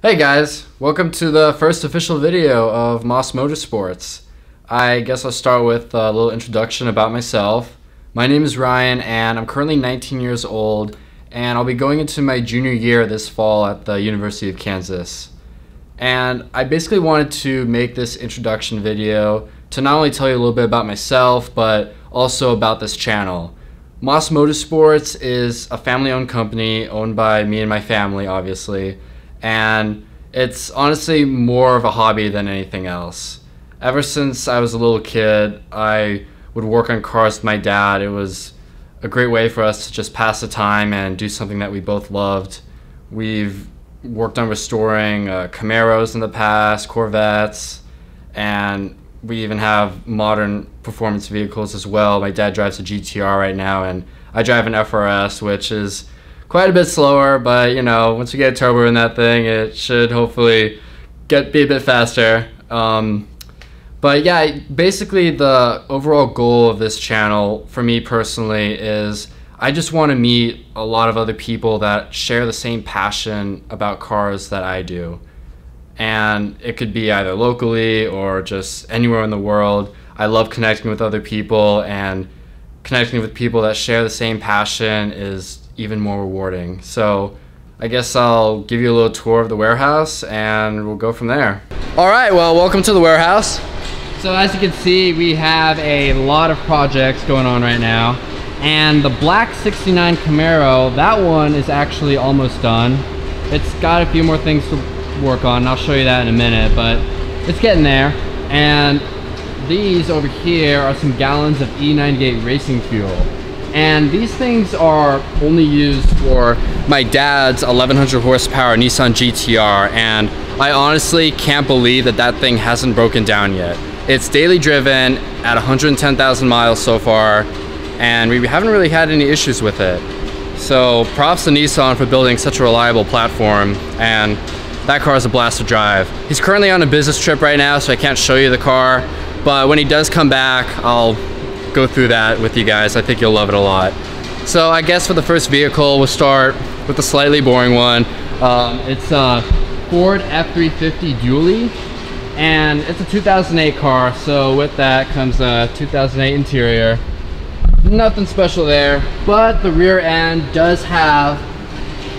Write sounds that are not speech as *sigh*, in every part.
Hey guys, welcome to the first official video of Maas Motorsports. I guess I'll start with a little introduction about myself. My name is Ryan and I'm currently 19 years old and I'll be going into my junior year this fall at the University of Kansas. And I basically wanted to make this introduction video to not only tell you a little bit about myself, but also about this channel. Maas Motorsports is a family owned company owned by me and my family, obviously, and it's honestly more of a hobby than anything else. Ever since I was a little kid, I would work on cars with my dad. It was a great way for us to just pass the time and do something that we both loved. We've worked on restoring uh, Camaros in the past, Corvettes, and we even have modern performance vehicles as well. My dad drives a GTR right now, and I drive an FRS, which is quite a bit slower, but you know, once you get a turbo in that thing, it should hopefully get be a bit faster. Um, but yeah, basically the overall goal of this channel for me personally is I just want to meet a lot of other people that share the same passion about cars that I do. And it could be either locally or just anywhere in the world. I love connecting with other people and connecting with people that share the same passion is even more rewarding. So I guess I'll give you a little tour of the warehouse and we'll go from there. All right, well, welcome to the warehouse. So as you can see, we have a lot of projects going on right now. And the black 69 Camaro, that one is actually almost done. It's got a few more things to work on. I'll show you that in a minute, but it's getting there. And these over here are some gallons of E98 racing fuel. And these things are only used for my dad's 1100 horsepower Nissan GTR. And I honestly can't believe that that thing hasn't broken down yet. It's daily driven at 110,000 miles so far, and we haven't really had any issues with it. So props to Nissan for building such a reliable platform, and that car is a blast to drive. He's currently on a business trip right now, so I can't show you the car, but when he does come back, I'll go through that with you guys. I think you'll love it a lot. So I guess for the first vehicle, we'll start with the slightly boring one. Um, it's a Ford F-350 Dually and it's a 2008 car so with that comes a 2008 interior nothing special there but the rear end does have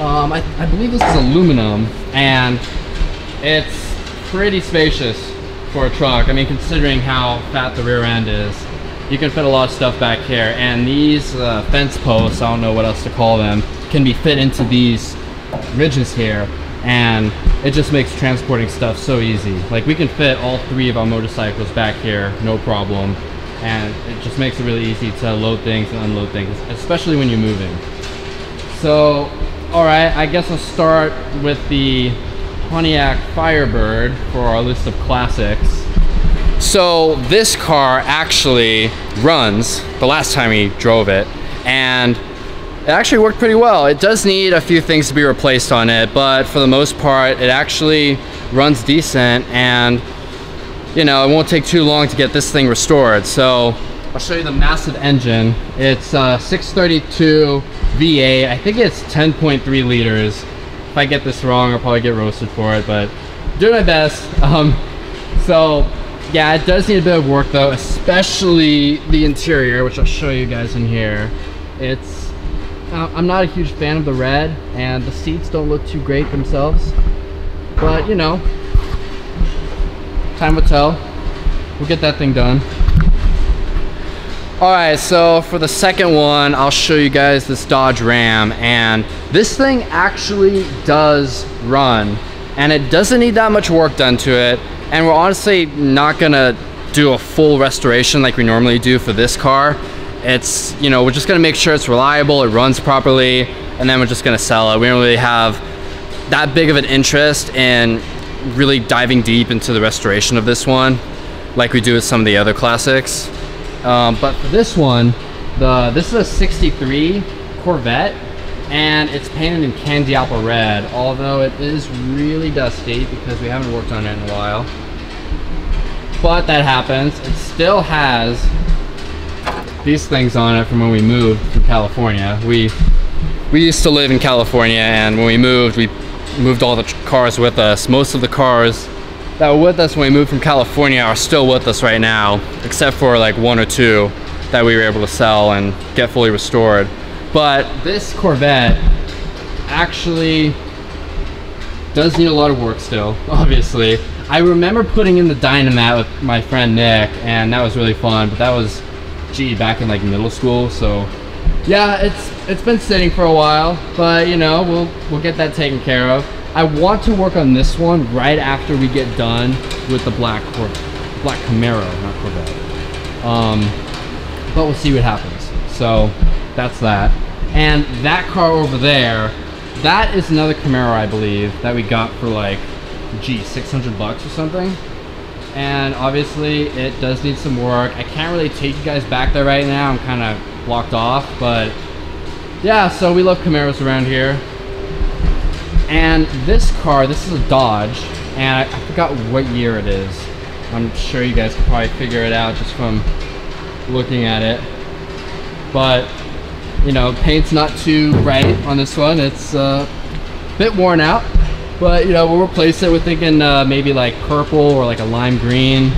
um, I, I believe this is aluminum and it's pretty spacious for a truck I mean considering how fat the rear end is you can fit a lot of stuff back here and these uh, fence posts I don't know what else to call them can be fit into these ridges here and it just makes transporting stuff so easy. Like we can fit all three of our motorcycles back here, no problem. And it just makes it really easy to load things and unload things, especially when you're moving. So, all right, I guess I'll start with the Pontiac Firebird for our list of classics. So this car actually runs, the last time we drove it, and it actually worked pretty well. It does need a few things to be replaced on it, but for the most part, it actually runs decent and you know, it won't take too long to get this thing restored. So I'll show you the massive engine. It's uh, 632 V8. I think it's 10.3 liters. If I get this wrong, I'll probably get roasted for it, but doing my best. Um, so yeah, it does need a bit of work though, especially the interior, which I'll show you guys in here. It's uh, I'm not a huge fan of the red, and the seats don't look too great themselves. But, you know, time will tell. We'll get that thing done. Alright, so for the second one, I'll show you guys this Dodge Ram, and this thing actually does run, and it doesn't need that much work done to it, and we're honestly not gonna do a full restoration like we normally do for this car it's, you know, we're just gonna make sure it's reliable, it runs properly, and then we're just gonna sell it. We don't really have that big of an interest in really diving deep into the restoration of this one, like we do with some of the other classics. Um, but for this one, the this is a 63 Corvette, and it's painted in candy apple red, although it is really dusty because we haven't worked on it in a while. But that happens. It still has these things on it from when we moved from California. We we used to live in California and when we moved we moved all the cars with us. Most of the cars that were with us when we moved from California are still with us right now, except for like one or two that we were able to sell and get fully restored. But this Corvette actually does need a lot of work still, *laughs* obviously. I remember putting in the Dynamat with my friend Nick, and that was really fun, but that was, gee, back in like middle school, so yeah, it's it's been sitting for a while, but you know, we'll we'll get that taken care of. I want to work on this one right after we get done with the black Cor black Camaro, not Corvette. Um, but we'll see what happens. So that's that. And that car over there, that is another Camaro, I believe, that we got for like, gee, 600 bucks or something. And obviously it does need some work. I can't really take you guys back there right now. I'm kind of blocked off, but yeah, so we love Camaros around here. And this car, this is a Dodge, and I, I, forgot what year it is. I'm sure you guys can probably figure it out just from looking at it. But, you know, paint's not too bright on this one. It's uh, a bit worn out, but you know, we'll replace it. We're thinking uh, maybe like purple or like a lime green.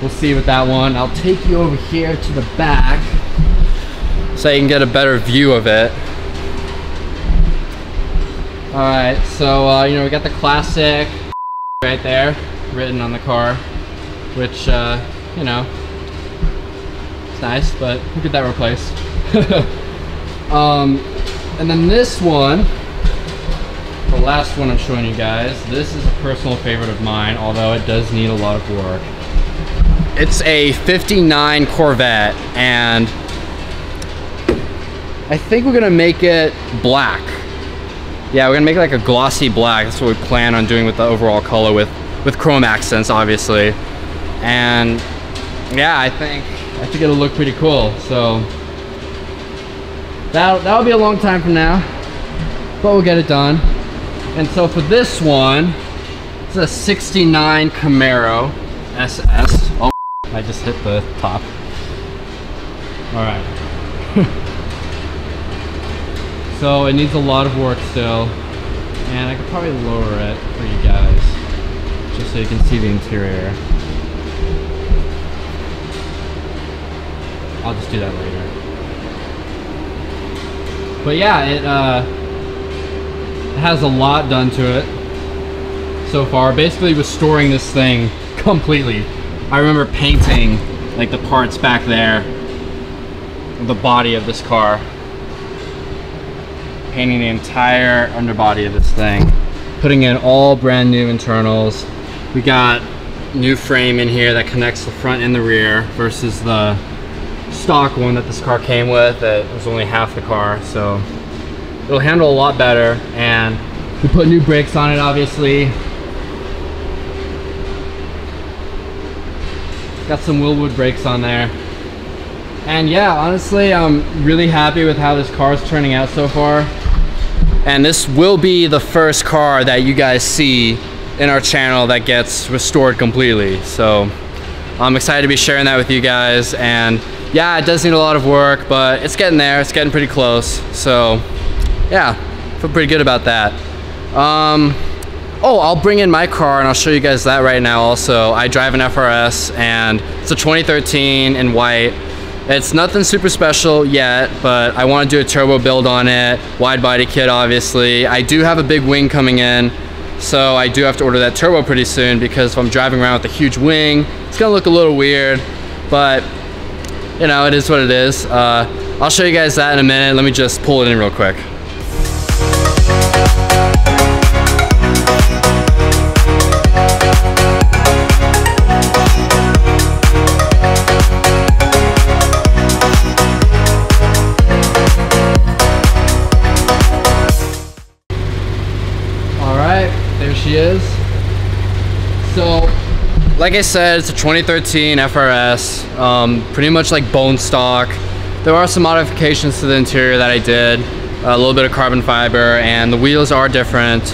We'll see with that one. I'll take you over here to the back so you can get a better view of it. All right, so uh, you know we got the classic *laughs* right there written on the car, which uh, you know it's nice, but we'll get that replaced. *laughs* um, and then this one, the last one I'm showing you guys, this is a personal favorite of mine, although it does need a lot of work. It's a 59 Corvette, and I think we're gonna make it black. Yeah, we're gonna make it like a glossy black. That's what we plan on doing with the overall color with, with chrome accents, obviously. And yeah, I think, I think it'll look pretty cool. So that, that'll be a long time from now, but we'll get it done. And so for this one, it's a 69 Camaro SS. Oh, I just hit the top. All right. *laughs* So it needs a lot of work still. And I could probably lower it for you guys. Just so you can see the interior. I'll just do that later. But yeah, it, uh, has a lot done to it so far. Basically restoring this thing *laughs* completely. I remember painting like the parts back there, the body of this car painting the entire underbody of this thing. Putting in all brand new internals. We got new frame in here that connects the front and the rear versus the stock one that this car came with that was only half the car. So it'll handle a lot better and we put new brakes on it obviously. Got some Wilwood brakes on there. And yeah, honestly, I'm really happy with how this car is turning out so far. And this will be the first car that you guys see in our channel that gets restored completely. So I'm excited to be sharing that with you guys. And yeah, it does need a lot of work, but it's getting there. It's getting pretty close. So yeah, feel pretty good about that. Um, oh, I'll bring in my car and I'll show you guys that right now also. I drive an FRS and it's a 2013 in white. It's nothing super special yet, but I want to do a turbo build on it. Wide body kit, obviously. I do have a big wing coming in, so I do have to order that turbo pretty soon because if I'm driving around with a huge wing, it's gonna look a little weird, but you know, it is what it is. Uh, I'll show you guys that in a minute. Let me just pull it in real quick. Like I said, it's a 2013 FRS, um, pretty much like bone stock. There are some modifications to the interior that I did, a little bit of carbon fiber, and the wheels are different,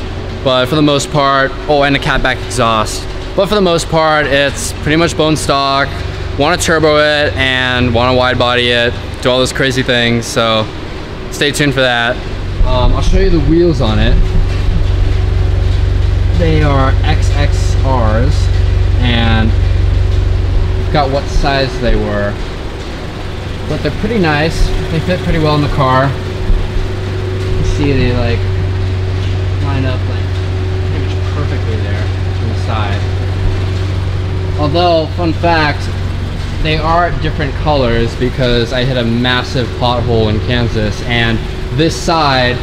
but for the most part, oh, and a catback exhaust. But for the most part, it's pretty much bone stock. Want to turbo it and want to wide body it, do all those crazy things, so stay tuned for that. Um, I'll show you the wheels on it. they are XXRs and got what size they were. But they're pretty nice. They fit pretty well in the car. You see they like line up like pretty much perfectly there from the side. Although, fun fact, they are different colors because I hit a massive pothole in Kansas and this side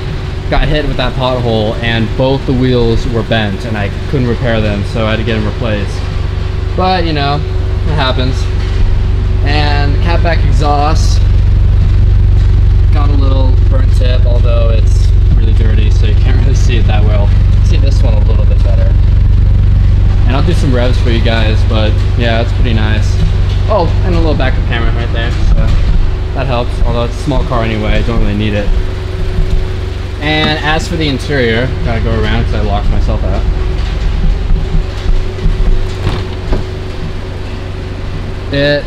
got hit with that pothole and both the wheels were bent and I couldn't repair them so I had to get them replaced. But you know, it happens. And the catback exhaust got a little burnt tip although it's really dirty so you can't *laughs* really see it that well. See this one a little bit better. And I'll do some revs for you guys but yeah it's pretty nice. Oh, and a little backup camera right there so that helps although it's a small car anyway I don't really need it. And as for the interior, gotta go around because I locked myself out. It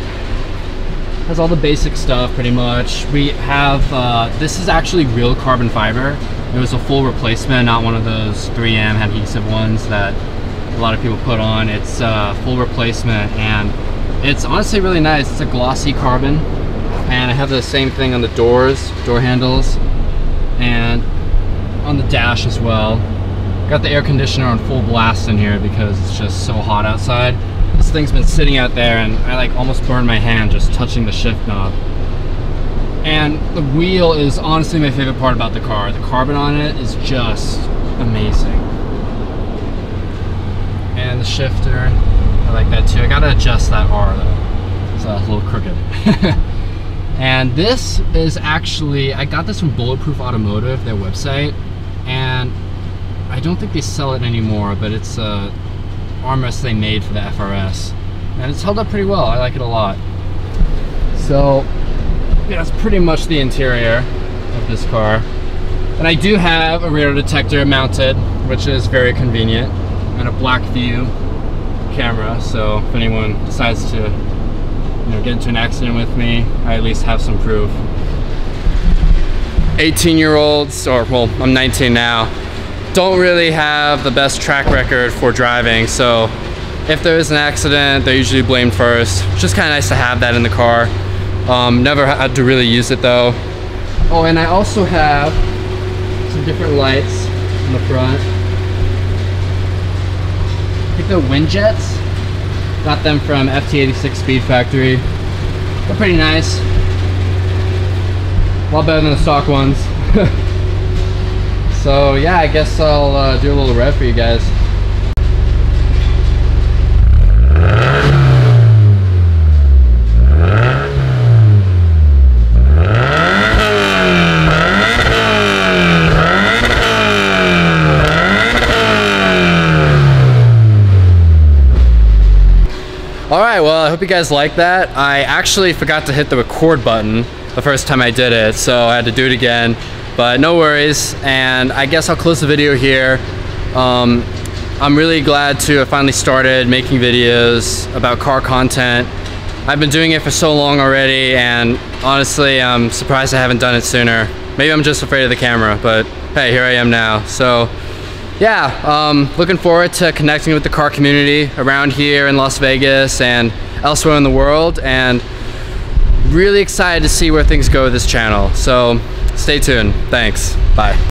has all the basic stuff pretty much. We have, uh, this is actually real carbon fiber. It was a full replacement, not one of those 3M adhesive ones that a lot of people put on. It's a uh, full replacement and it's honestly really nice. It's a glossy carbon and I have the same thing on the doors, door handles and on the dash as well. Got the air conditioner on full blast in here because it's just so hot outside. Thing's been sitting out there and I like almost burned my hand just touching the shift knob. And the wheel is honestly my favorite part about the car. The carbon on it is just amazing. And the shifter, I like that too. I gotta adjust that R though. It's a little crooked. *laughs* and this is actually, I got this from Bulletproof Automotive, their website and I don't think they sell it anymore, but it's a armrest they made for the FRS. And it's held up pretty well, I like it a lot. So, yeah, that's pretty much the interior of this car. And I do have a rear detector mounted, which is very convenient, and a black view camera, so if anyone decides to you know, get into an accident with me, I at least have some proof. 18 year olds, or well, I'm 19 now, don't really have the best track record for driving. So if there is an accident, they're usually blamed first. It's just kind of nice to have that in the car. Um, never had to really use it though. Oh, and I also have some different lights in the front. I think they're Winjets. Got them from FT86 Speed Factory. They're pretty nice. A lot better than the stock ones. *laughs* so yeah, I guess I'll uh, do a little rev for you guys. All right, well, I hope you guys like that. I actually forgot to hit the record button the first time I did it, so I had to do it again. But no worries, and I guess I'll close the video here. Um, I'm really glad to have finally started making videos about car content. I've been doing it for so long already, and honestly, I'm surprised I haven't done it sooner. Maybe I'm just afraid of the camera, but hey, here I am now. So yeah, um, looking forward to connecting with the car community around here in Las Vegas and elsewhere in the world. And really excited to see where things go with this channel. So stay tuned. Thanks. Bye.